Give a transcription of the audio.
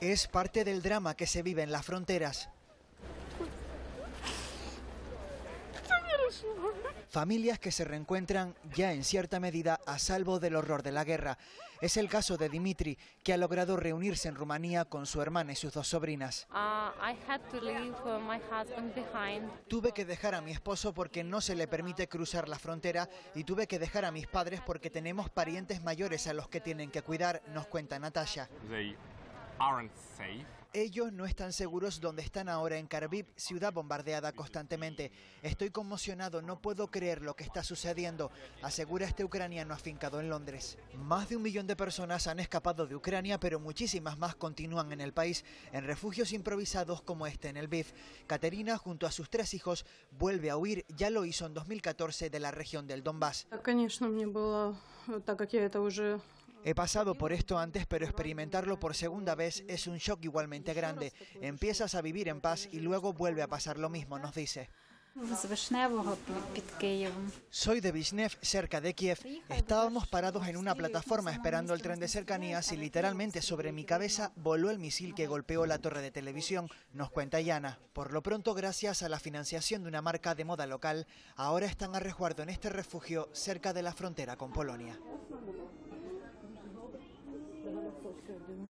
Es parte del drama que se vive en las fronteras. Familias que se reencuentran ya en cierta medida a salvo del horror de la guerra. Es el caso de Dimitri, que ha logrado reunirse en Rumanía con su hermana y sus dos sobrinas. Uh, I had to leave uh, my. Tuve que dejar a mi esposo porque no se le permite cruzar la frontera y tuve que dejar a mis padres porque tenemos parientes mayores a los que tienen que cuidar, nos cuenta Natasha. They aren't safe. Ellos no están seguros donde están ahora en Kharkiv, ciudad bombardeada constantemente. Estoy conmocionado, no puedo creer lo que está sucediendo, asegura este ucraniano afincado en Londres. Más de un millón de personas han escapado de Ucrania, pero muchísimas más continúan en el país, en refugios improvisados como este en el BIF. Caterina, junto a sus tres hijos, vuelve a huir, ya lo hizo en 2014 de la región del Donbass. He pasado por esto antes, pero experimentarlo por segunda vez es un shock igualmente grande. Empiezas a vivir en paz y luego vuelve a pasar lo mismo, nos dice. Soy de Vishnev, cerca de Kiev. Estábamos parados en una plataforma esperando el tren de cercanías y literalmente sobre mi cabeza voló el misil que golpeó la torre de televisión, nos cuenta Yana. Por lo pronto, gracias a la financiación de una marca de moda local, ahora están a resguardo en este refugio cerca de la frontera con Polonia. oluşturduğunu